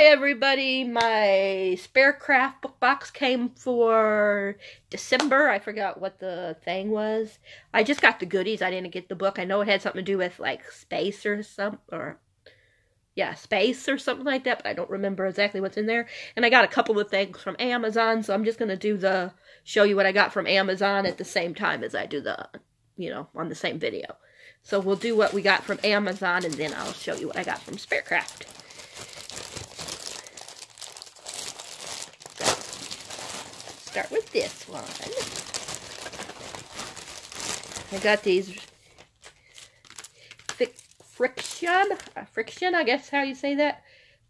Hi everybody, my Spearcraft book box came for December. I forgot what the thing was. I just got the goodies. I didn't get the book. I know it had something to do with like space or something or yeah, space or something like that, but I don't remember exactly what's in there. And I got a couple of things from Amazon, so I'm just going to do the show you what I got from Amazon at the same time as I do the, you know, on the same video. So we'll do what we got from Amazon and then I'll show you what I got from Spearcraft. Start with this one. I got these friction, uh, friction, I guess how you say that.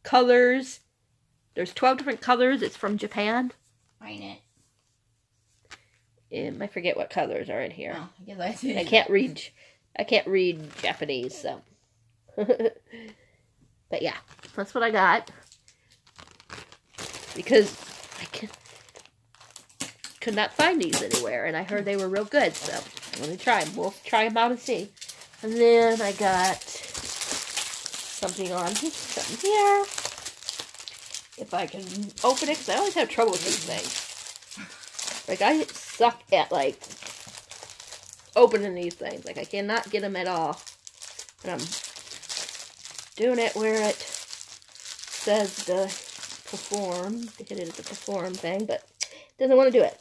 Colors. There's 12 different colors. It's from Japan. Find it. Um, I forget what colors are in here. Oh, I guess I. I can't read. I can't read Japanese, so. but yeah, that's what I got. Because could not find these anywhere, and I heard they were real good, so I'm going to try them. We'll try them out and see. And then I got something on something here. If I can open it, because I always have trouble with these things. Like, I suck at, like, opening these things. Like, I cannot get them at all. And I'm doing it where it says the perform. It at the perform thing, but doesn't want to do it.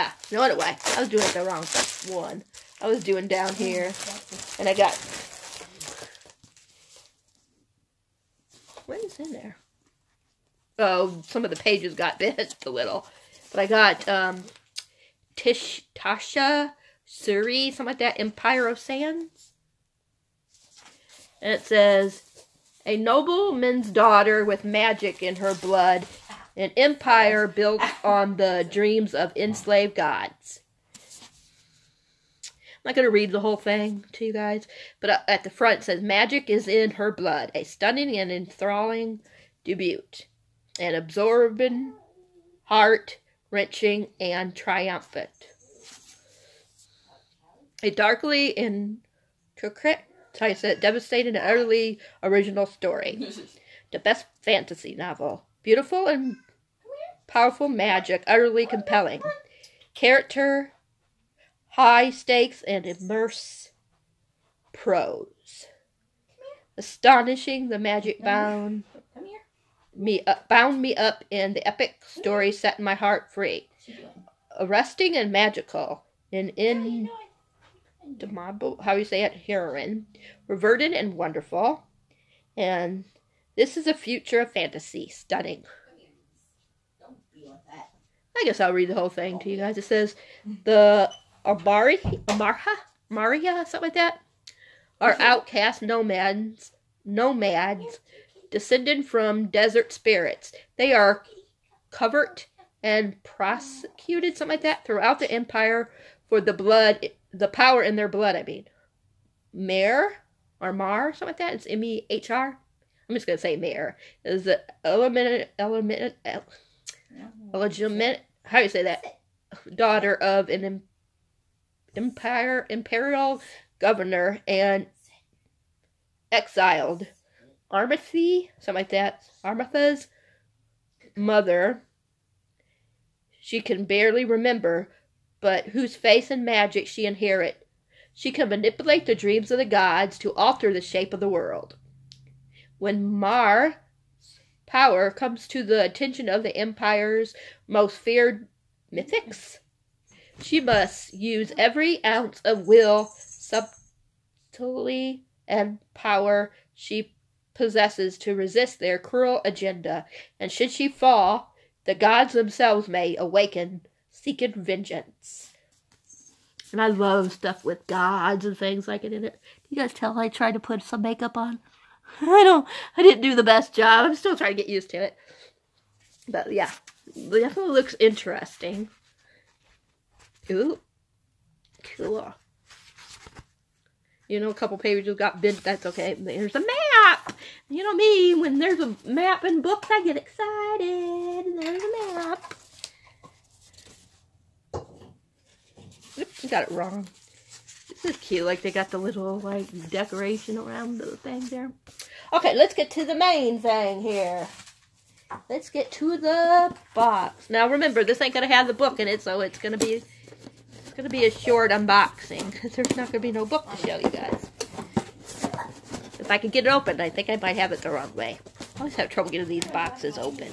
Ah, no other way. I was doing it the wrong one. I was doing down here. And I got... What is in there? Oh, some of the pages got bent a little. But I got um, Tish, Tasha, Suri, something like that, Empire of Sands. And it says, a nobleman's daughter with magic in her blood an empire built on the dreams of enslaved gods. I'm not going to read the whole thing to you guys, but uh, at the front it says, Magic is in her blood, a stunning and enthralling debut, an absorbing, heart wrenching, and triumphant. A darkly intricate, I said, devastating and utterly original story. the best fantasy novel. Beautiful and powerful magic, utterly compelling. Character, high stakes, and immerse prose. Astonishing, the magic bound me up, bound me up in the epic story, setting my heart free. Arresting and magical, an indomitable, how you say it, heroine, reverted and wonderful, and this is a future of fantasy, stunning. I guess I'll read the whole thing to you guys. It says mm-hmm. the Amari, Amarha, Maria, something like that, are mm-hmm. outcast nomads, nomads, descended from desert spirits. They are covered and prosecuted, something like that, throughout the empire for the blood, the power in their blood. I mean, Mare or Mar, something like that. It's M E H R. I'm just gonna say Mare is the element, element, illegitimate how do you say that? Daughter of an empire imperial governor and exiled Armathy, something like that. Armatha's mother. She can barely remember, but whose face and magic she inherit. She can manipulate the dreams of the gods to alter the shape of the world. When Mar power comes to the attention of the Empire's most feared mythics. She must use every ounce of will, subtlety, and power she possesses to resist their cruel agenda, and should she fall, the gods themselves may awaken, seeking vengeance. And I love stuff with gods and things like it in it. You guys tell I tried to put some makeup on? I don't, I didn't do the best job. I'm still trying to get used to it. But yeah, definitely looks interesting. Ooh, cool. You know, a couple pages got bent. That's okay. There's a map. You know me. When there's a map in books, I get excited. There's a map. Oops, got it wrong. This is cute. Like they got the little like decoration around the thing there. Okay, let's get to the main thing here. Let's get to the box. Now remember, this ain't gonna have the book in it, so it's gonna be it's gonna be a short unboxing because there's not gonna be no book to show you guys. If I can get it open, I think I might have it the wrong way. I always have trouble getting these boxes open.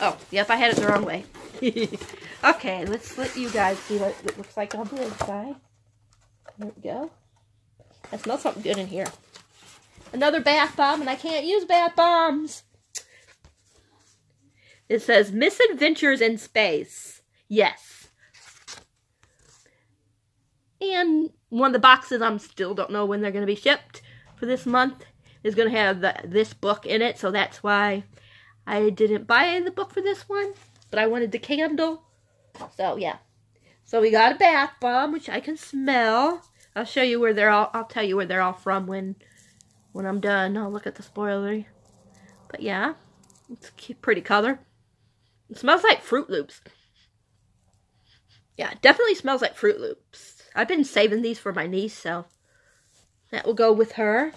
Oh, yep, I had it the wrong way. okay, let's let you guys see what it looks like on the inside. There we go. I smell something good in here. Another bath bomb, and I can't use bath bombs. It says Misadventures in Space. Yes. And one of the boxes I'm still don't know when they're going to be shipped for this month is going to have the, this book in it, so that's why I didn't buy the book for this one, but I wanted the candle. So, yeah. So we got a bath bomb, which I can smell. I'll show you where they're all, I'll tell you where they're all from when, when I'm done. I'll look at the spoilery. But yeah, it's a pretty color. It smells like Froot Loops. Yeah, definitely smells like Froot Loops. I've been saving these for my niece, so that will go with her.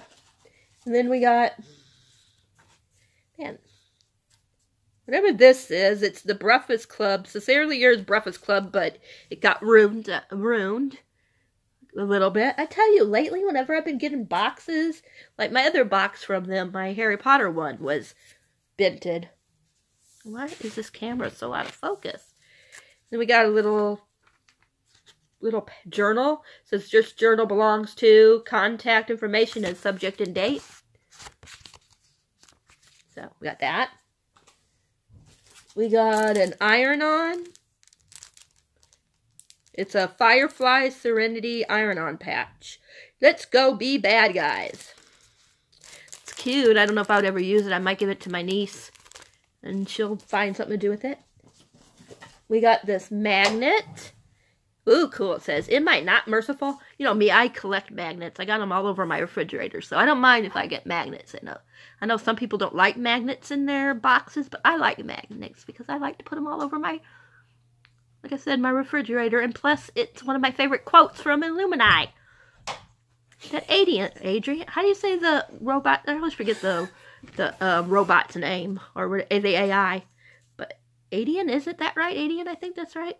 And then we got, man, whatever this is, it's the Breakfast Club. Sincerely yours, Breakfast Club, but it got ruined, uh, ruined a little bit. I tell you, lately, whenever I've been getting boxes, like my other box from them, my Harry Potter one was bented. Why is this camera so out of focus? Then we got a little little journal. It says just journal belongs to contact information and subject and date. So we got that. We got an iron-on. It's a Firefly Serenity iron-on patch. Let's go be bad guys. It's cute. I don't know if I would ever use it. I might give it to my niece and she'll find something to do with it. We got this magnet. Ooh, cool. It says, it might not merciful. You know me, I collect magnets. I got them all over my refrigerator, so I don't mind if I get magnets. in know, I know some people don't like magnets in their boxes, but I like magnets because I like to put them all over my, like I said, my refrigerator. And plus, it's one of my favorite quotes from Illuminae. That Adrian, Adrian, how do you say the robot? I always forget the the uh, robot's name or the AI. But Adian, isn't that right? Adian, I think that's right.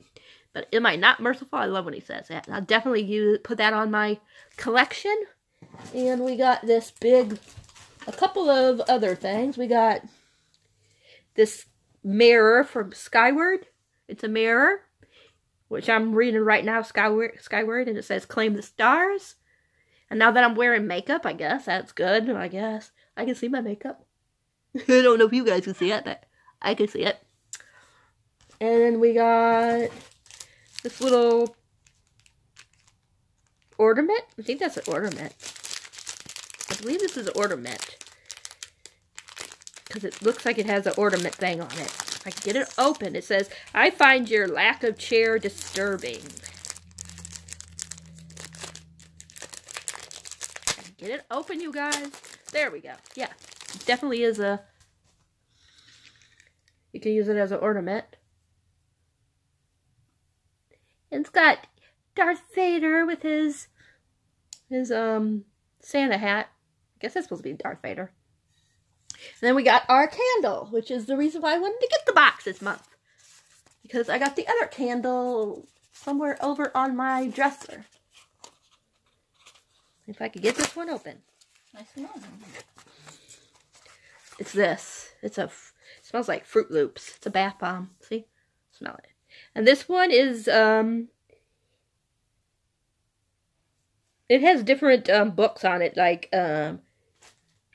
But am I not merciful? I love when he says that. I'll definitely use, put that on my collection. And we got this big, a couple of other things. We got this mirror from Skyward. It's a mirror, which I'm reading right now, Skyward, Skyward, and it says claim the stars. And now that I'm wearing makeup, I guess that's good, I guess. I can see my makeup. I don't know if you guys can see it, but I can see it. And then we got this little ornament. I think that's an ornament. I believe this is an ornament. Because it looks like it has an ornament thing on it. I can get it open. It says, I find your lack of chair disturbing. Get it open, you guys. There we go. Yeah, definitely is a... You can use it as an ornament. And it's got Darth Vader with his his um Santa hat. I guess that's supposed to be Darth Vader. And then we got our candle, which is the reason why I wanted to get the box this month. Because I got the other candle somewhere over on my dresser. If I could get this one open. I smell It's this. It's a, it smells like Froot Loops. It's a bath bomb. See? Smell it. And this one is, um, it has different um, books on it, like um,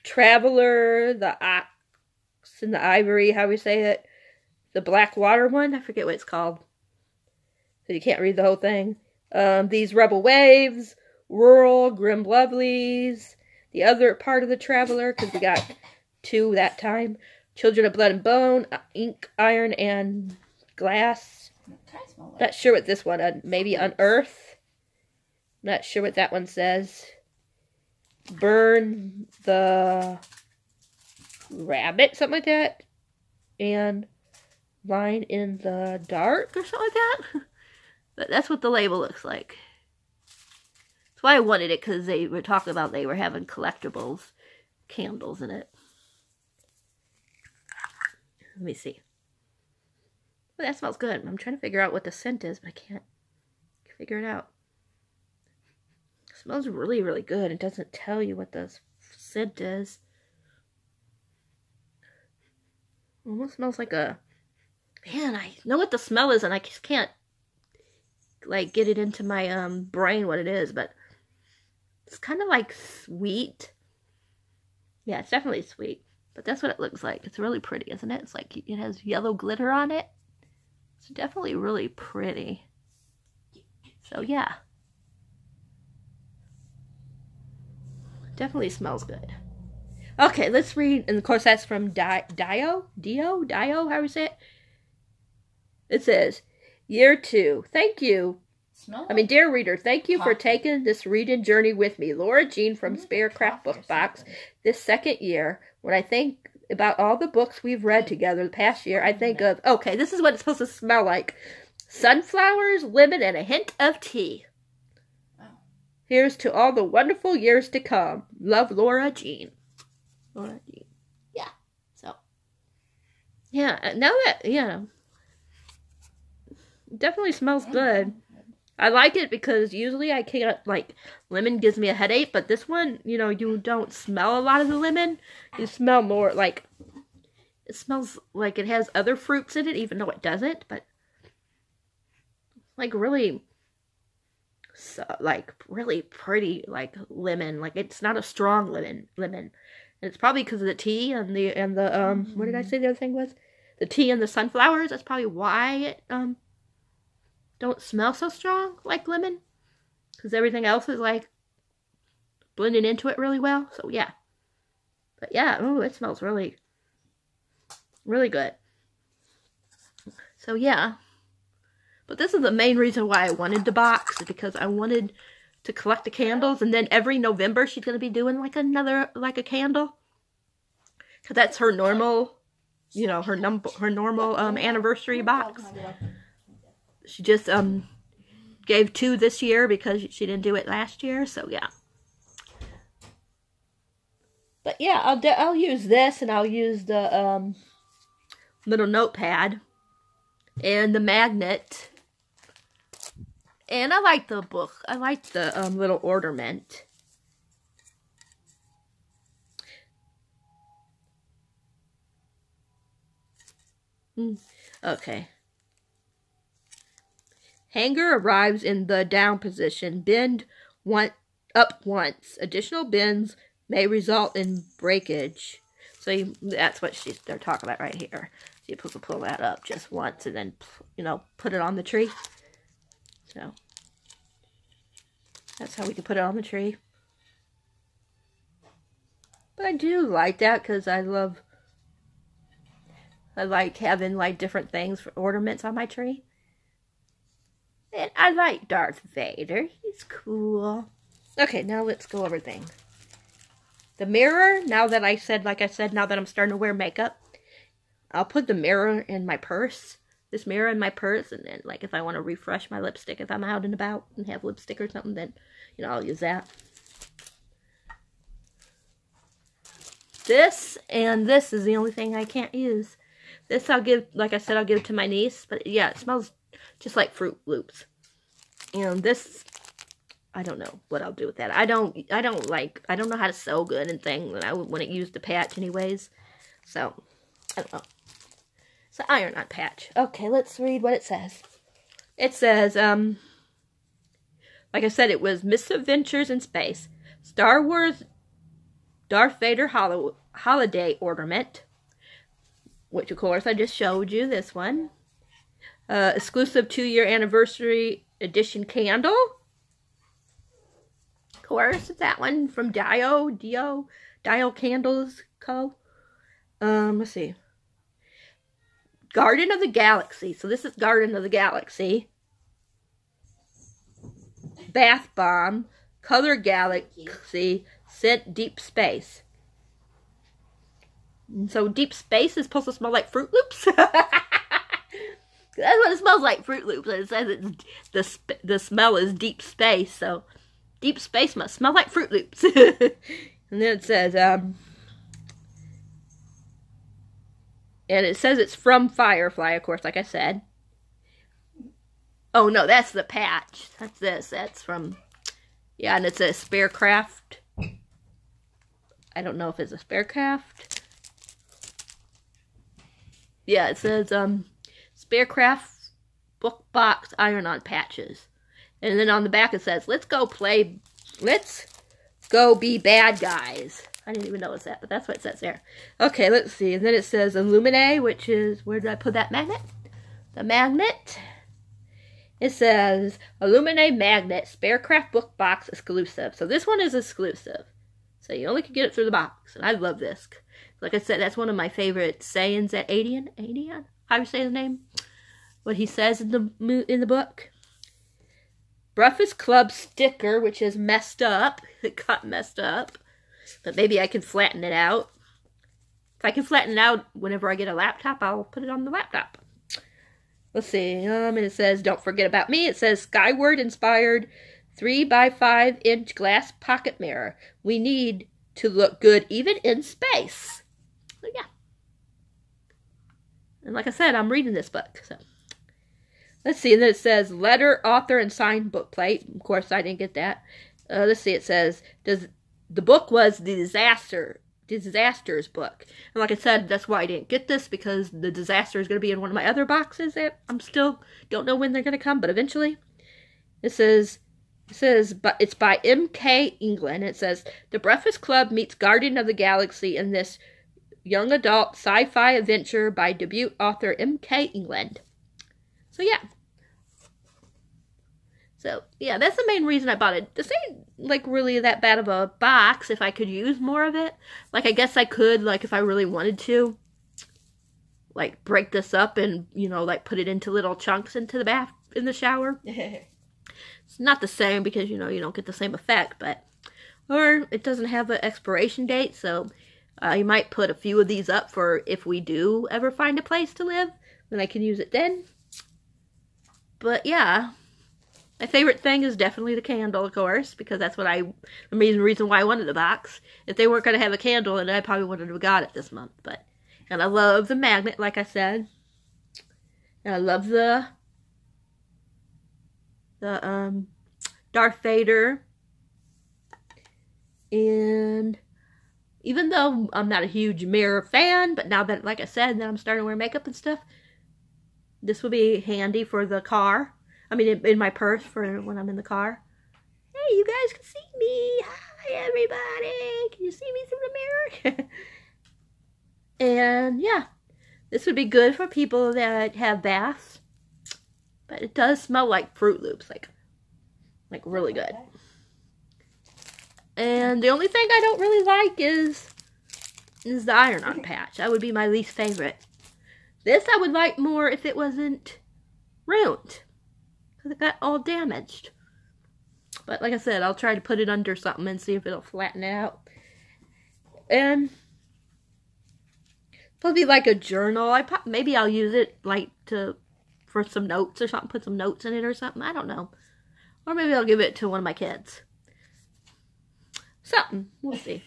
Traveler, the Ox and the Ivory, how we say it. The Black Water one, I forget what it's called. So you can't read the whole thing. Um, these Rebel Waves, Rural, Grim Lovelies, the other part of the Traveler, because we got two that time. Children of Blood and Bone, uh, Ink, Iron, and Glass. Like. Not sure what this one, uh, maybe Unearth. Not sure what that one says. Burn the Rabbit, something like that. And Line in the Dark or something like that. but that's what the label looks like That's why I wanted it, because they were talking about they were having collectibles candles in it. Let me see. That smells good. I'm trying to figure out what the scent is, but I can't figure it out. It smells really, really good. It doesn't tell you what the scent is. Almost smells like a... Man, I know what the smell is, and I just can't, like, get it into my um brain what it is, but it's kind of like sweet. Yeah, it's definitely sweet. But that's what it looks like. It's really pretty, isn't it? It's like it has yellow glitter on it. It's definitely really pretty. So yeah. Definitely smells good. Okay, let's read, and of course that's from Dio, Dio, Dio, Dio, how do you say it? It says, Year two. Thank you. Smell I mean, dear reader, thank you for taking this reading journey with me. Laura Jean from Spearcraft Book Box. This second year, when I think about all the books we've read together the past year, I think of, okay, this is what it's supposed to smell like. Sunflowers, lemon, and a hint of tea. Wow. Here's to all the wonderful years to come. Love, Laura Jean. Laura Jean. Yeah. So. Yeah. uh, Now that yeah, definitely smells good. I like it because usually I can't like lemon gives me a headache, but this one, you know, you don't smell a lot of the lemon. You smell more like it smells like it has other fruits in it, even though it doesn't. But like really, so, like really pretty, like lemon. Like it's not a strong lemon. Lemon. And it's probably because of the tea and the and the um. What did I say the other thing was? The tea and the sunflowers. That's probably why it um don't smell so strong like lemon because everything else is like blending into it really well. So yeah, but yeah, oh, it smells really, really good. So yeah, but this is the main reason why I wanted the box is because I wanted to collect the candles, and then every November she's gonna be doing like another like a candle, because that's her normal, you know, her number her normal um anniversary box she just um gave two this year because she didn't do it last year so yeah. But yeah i'll do, i'll use this and i'll use the um little notepad and the magnet. And i like the book. I like the um little ornament. Hmm, okay Hanger arrives in the down position. Bend one up once. Additional bends may result in breakage. So you, that's what she's they're talking about right here. So you're supposed to pull that up just once and then you know put it on the tree. So that's how we can put it on the tree. But I do like that because I love I like having like different things for ornaments on my tree. And I like Darth Vader. He's cool. Okay, now let's go over things. The mirror, now that I said, like I said, now that I'm starting to wear makeup, I'll put the mirror in my purse. This mirror in my purse, and then, like, if I want to refresh my lipstick, if I'm out and about and have lipstick or something, then, you know, I'll use that. This and this is the only thing I can't use. This I'll give, like I said, I'll give to my niece. But yeah, it smells just like Froot Loops. And this, I don't know what I'll do with that. I don't, I don't like, I don't know how to sew good and thing. I wouldn't use the patch anyways. So, I don't know. It's an iron on patch. Okay, let's read what it says. It says, um, like I said, it was Misadventures in Space. Star Wars Darth Vader holiday ornament. Which, of course, I just showed you this one. Uh, exclusive two-year anniversary edition candle. Of course, that one from Dio, Dio, Dio Candles Co. Um, let's see. Garden of the Galaxy. So this is Garden of the Galaxy. Bath Bomb. Color Galaxy. Scent Deep Space. So Deep Space is supposed to smell like Froot Loops. That's what it smells like, Froot Loops. And it says it's the the smell is deep space. So Deep space must smell like Froot Loops. and then it says, um, and it says it's from Firefly, of course, like I said. Oh no, that's the patch. That's this. That's from, yeah, and it's a Spearcraft. I don't know if it's a Spearcraft. Yeah, it says um, Spearcraft book box iron-on patches. And then on the back it says, let's go play, let's go be bad guys. I didn't even notice that, but that's what it says there. Okay, let's see. And then it says Illuminae, which is, where did I put that magnet? The magnet. It says Illuminae Magnet Spearcraft Book Box Exclusive. So this one is exclusive. So you only can get it through the box. And I love this. Like I said, that's one of my favorite sayings at Adian. Adian? How do you say the name? What he says in the in the book. Breakfast Club sticker, which is messed up. It got messed up. But maybe I can flatten it out. If I can flatten it out whenever I get a laptop, I'll put it on the laptop. Let's see. Um, and it says, don't forget about me. It says, Skyward inspired 3 by 5 inch glass pocket mirror. We need to look good even in space. So, yeah. And like I said, I'm reading this book. So. Let's see. And then it says letter, author, and signed book plate. Of course, I didn't get that. Uh, let's see. It says does the book was the disaster disasters book. And like I said, that's why I didn't get this because the disaster is going to be in one of my other boxes that I'm still don't know when they're going to come, but eventually. It says it says but it's by M.K. England. It says The Breakfast Club meets Guardian of the Galaxy in this young adult sci-fi adventure by debut author M.K. England. So yeah. So yeah, that's the main reason I bought it. This ain't like really that bad of a box if I could use more of it. Like I guess I could, like if I really wanted to. Like break this up and, you know, like put it into little chunks into the bath in the shower. it's not the same because, you know, you don't get the same effect, but or it doesn't have an expiration date, so uh, you might put a few of these up for if we do ever find a place to live, then I can use it then. But yeah, my favorite thing is definitely the candle, of course, because that's what I, the reason, reason why I wanted the box. If they weren't going to have a candle, then I probably wouldn't have got it this month. But, and I love the magnet, like I said. And I love the, the, um, Darth Vader. And even though I'm not a huge mirror fan, but now that, like I said, that I'm starting to wear makeup and stuff, this will be handy for the car. I mean, in, in my purse for when I'm in the car. Hey, you guys can see me. Hi, everybody. Can you see me through the mirror? and yeah, this would be good for people that have baths. But it does smell like Froot Loops, like, like really good. And the only thing I don't really like is is the iron-on patch. That would be my least favorite. This I would like more if it wasn't ruined. Because it got all damaged. But like I said, I'll try to put it under something and see if it'll flatten it out. And probably like a journal. I maybe I'll use it like to for some notes or something. Put some notes in it or something. I don't know. Or maybe I'll give it to one of my kids. Something. We'll see.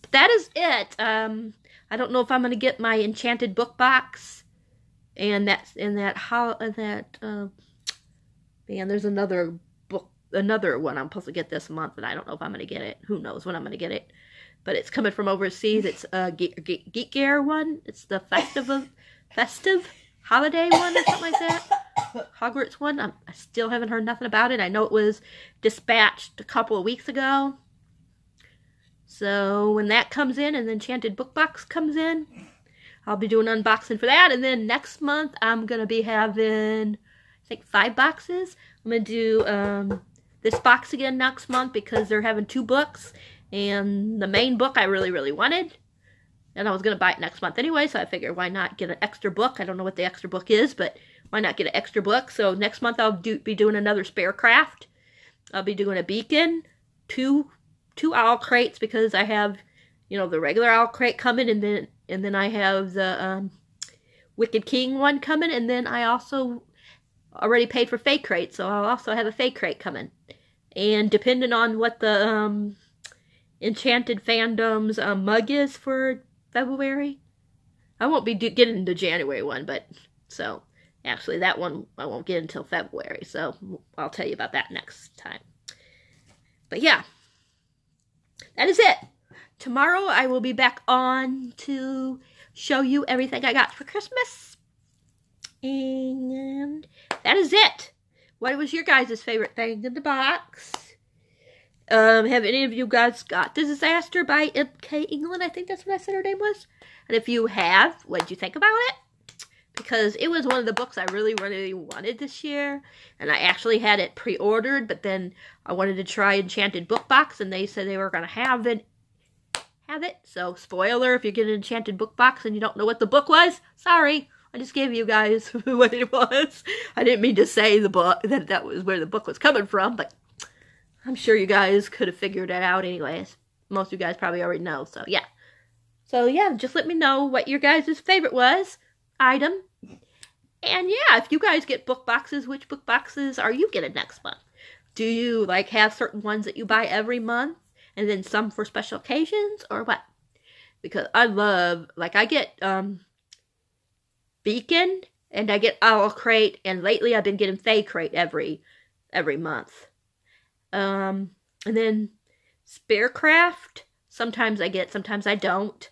But that is it. Um, I don't know if I'm gonna get my enchanted book box, and that's in that how that uh, man. There's another book, another one I'm supposed to get this month, and I don't know if I'm gonna get it. Who knows when I'm gonna get it? But it's coming from overseas. It's a Geek, Geek, Geek Gear one. It's the festive festive holiday one or something like that. Hogwarts one. I'm, I still haven't heard nothing about it. I know it was dispatched a couple of weeks ago. So when that comes in and the Enchanted Book Box comes in, I'll be doing unboxing for that. And then next month, I'm going to be having, Think, five boxes. I'm going to do um, this box again next month because they're having two books. And the main book I really, really wanted. And I was going to buy it next month anyway, so I figured why not get an extra book. I don't know what the extra book is, but why not get an extra book? So next month I'll do, be doing another Spearcraft. I'll be doing a beacon, two two owl crates because I have, you know, the regular owl crate coming, and then and then I have the um, Wicked King one coming, and then I also already paid for Fae Crate, so I'll also have a Fae Crate coming. And depending on what the um, Enchanted Fandom's um, mug is for February, I won't be getting into January one, but so actually that one I won't get until February, so I'll tell you about that next time. But yeah, that is it. Tomorrow I will be back on to show you everything I got for Christmas. And that is it. What was your guys' favorite thing in the box? Um, have any of you guys got The Disaster by M.K. England? I think that's what I said her name was. And if you have, what did you think about it? Because it was one of the books I really, really wanted this year. And I actually had it pre-ordered, but then I wanted to try Enchanted Book Box, and they said they were going to have it. Have it. So, spoiler, if you get an Enchanted Book Box and you don't know what the book was, sorry. I just gave you guys what it was. I didn't mean to say the book that that was where the book was coming from, but I'm sure you guys could have figured it out anyways. Most of you guys probably already know, so yeah. So yeah, just let me know what your guys' favorite was, item. And yeah, if you guys get book boxes, which book boxes are you getting next month? Do you like have certain ones that you buy every month and then some for special occasions or what? Because I love like I get um Beacon, and I get Owl Crate, and lately I've been getting Fae Crate every every month. Um, and then Spearcraft, sometimes I get, sometimes I don't.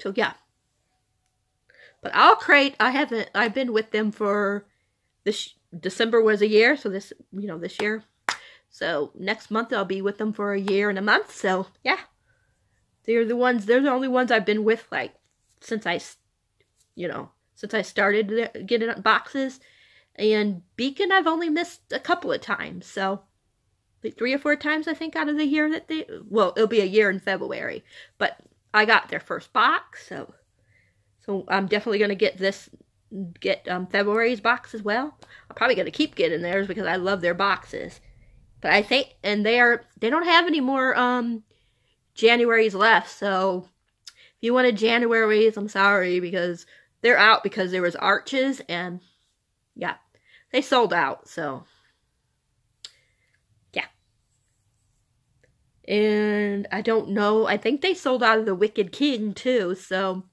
So yeah. But Owl Crate, I haven't, I've been with them for this, December was a year, so this, you know, this year. So next month I'll be with them for a year and a month, so yeah. They're the ones, they're the only ones I've been with, like, since I you know, since I started getting boxes. And Beacon, I've only missed a couple of times. So, like three or four times, I think, out of the year that they, well, it'll be a year in February. But I got their first box. So, so I'm definitely going to get this, get um, February's box as well. I'm probably going to keep getting theirs because I love their boxes. But I think, and they are, they don't have any more um, January's left. So, if you wanted January's, I'm sorry because they're out because there was arches and yeah, they sold out. So yeah. And I don't know. I think they sold out of the Wicked King too. So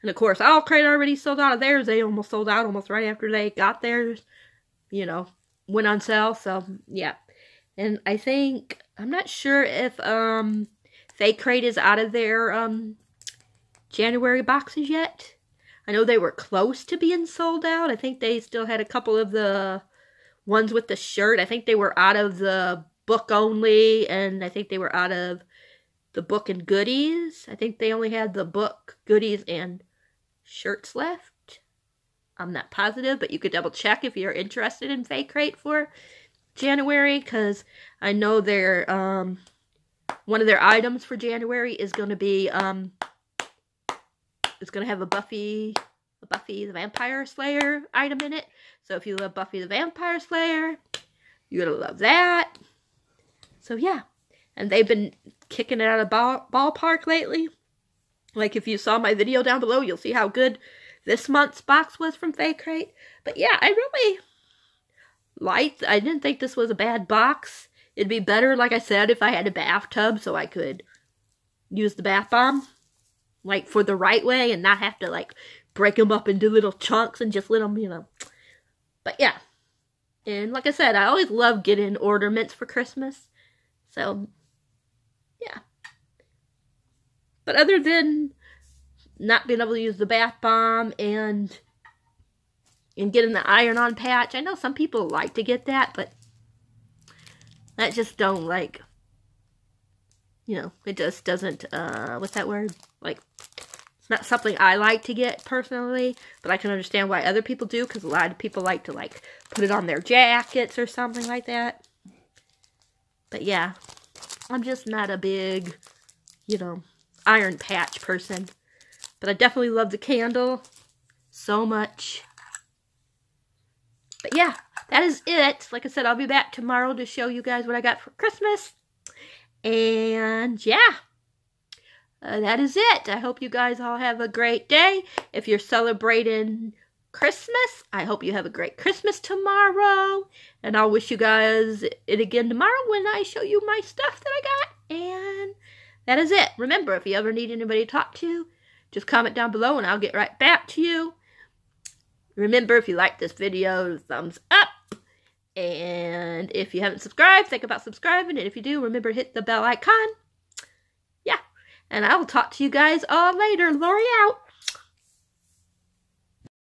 and of course, Owl Crate already sold out of theirs. They almost sold out almost right after they got theirs. You know, went on sale. So yeah. And I think I'm not sure if um Fae Crate is out of their um January boxes yet. I know they were close to being sold out. I think they still had a couple of the ones with the shirt. I think they were out of the book only, and I think they were out of the book and goodies. I think they only had the book, goodies, and shirts left. I'm not positive, but you could double check if you're interested in Fae Crate for January, because I know their um one of their items for January is going to be um it's going to have a Buffy, a Buffy the Vampire Slayer item in it. So if you love Buffy the Vampire Slayer, you're going to love that. So yeah. And they've been kicking it out of ball, ballpark lately. Like if you saw my video down below, you'll see how good this month's box was from Fae Crate. But yeah, I really liked, I didn't think this was a bad box. It'd be better, like I said, if I had a bathtub so I could use the bath bomb like for the right way and not have to like break them up into little chunks and just let them, you know. But yeah. And like I said, I always love getting ornaments for Christmas. So, yeah. But other than not being able to use the bath bomb and and getting the iron-on patch, I know some people like to get that, but that just don't like you know, it just doesn't, uh, what's that word? Like, it's not something I like to get personally, but I can understand why other people do, because a lot of people like to, like, put it on their jackets or something like that. But yeah, I'm just not a big, you know, iron patch person. But I definitely love the candle so much. But yeah, that is it. Like I said, I'll be back tomorrow to show you guys what I got for Christmas. And yeah, uh, that is it. I hope you guys all have a great day. If you're celebrating Christmas. I hope you have a great Christmas tomorrow. And I'll wish you guys it again tomorrow when I show you my stuff that I got. And that is it. Remember, if you ever need anybody to talk to, just comment down below and I'll get right back to you. Remember, if you like this video, thumbs up. And if you haven't subscribed, think about subscribing. And if you do, remember to hit the bell icon. And I will talk to you guys all later. Lori out.